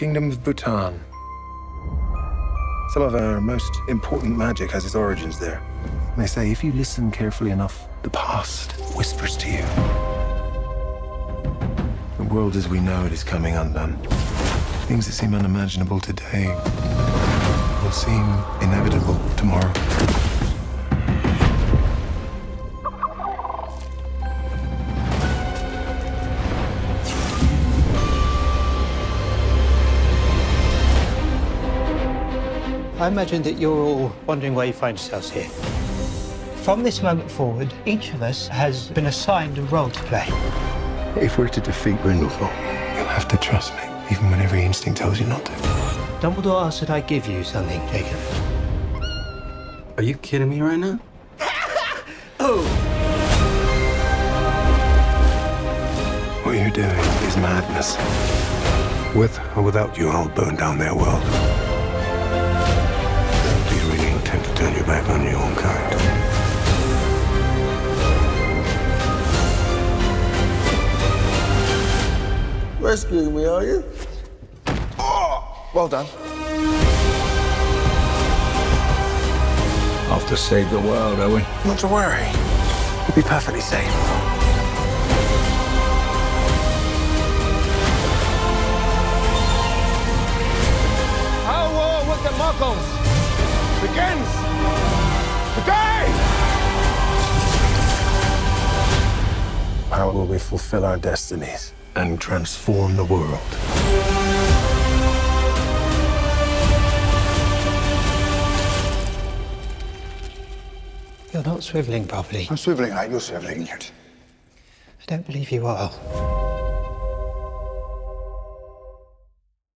Kingdom of Bhutan. Some of our most important magic has its origins there. And they say if you listen carefully enough, the past whispers to you. The world as we know it is coming undone. Things that seem unimaginable today will seem inevitable tomorrow. I imagine that you're all wondering why you find yourselves here. From this moment forward, each of us has been assigned a role to play. If we're to defeat Grindelwald, you'll have to trust me, even when every instinct tells you not to. Dumbledore asked that I give you something, Jacob. Are you kidding me right now? oh! What you're doing is madness. With or without you, I'll burn down their world. Rescuing me, are you? Oh, well done. Off to save the world, are we? Not to worry. You'll be perfectly safe. Our war with the Muggles begins today! How will we fulfill our destinies and transform the world? You're not swiveling properly. I'm swiveling out, you're swiveling out. I don't believe you are.